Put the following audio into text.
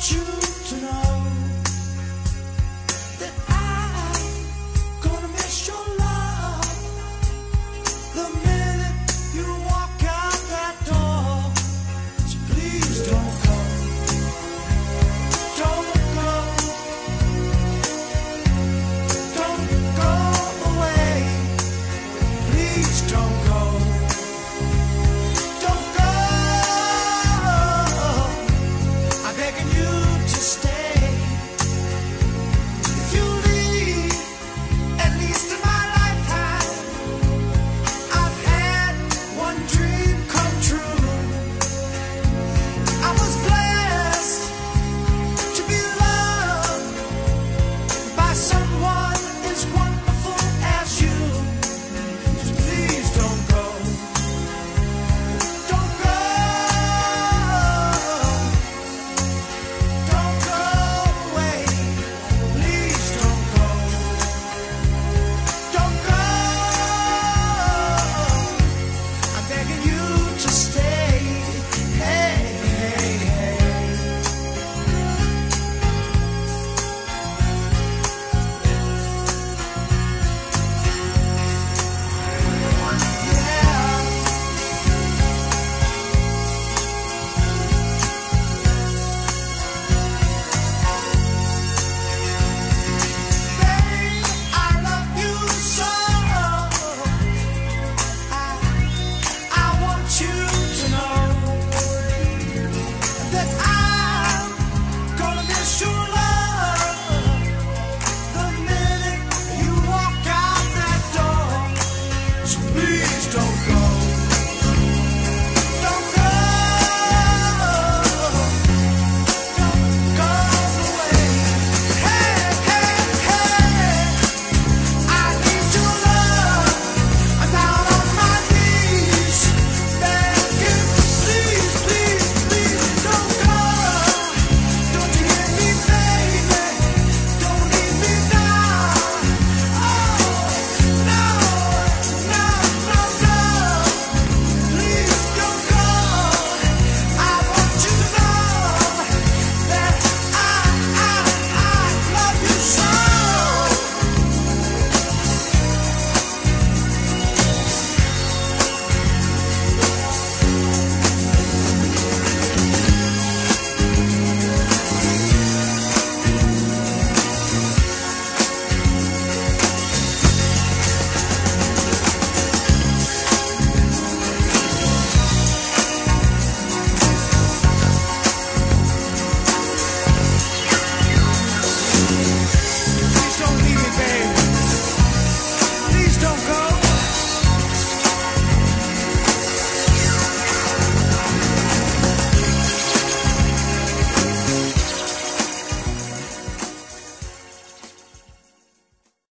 you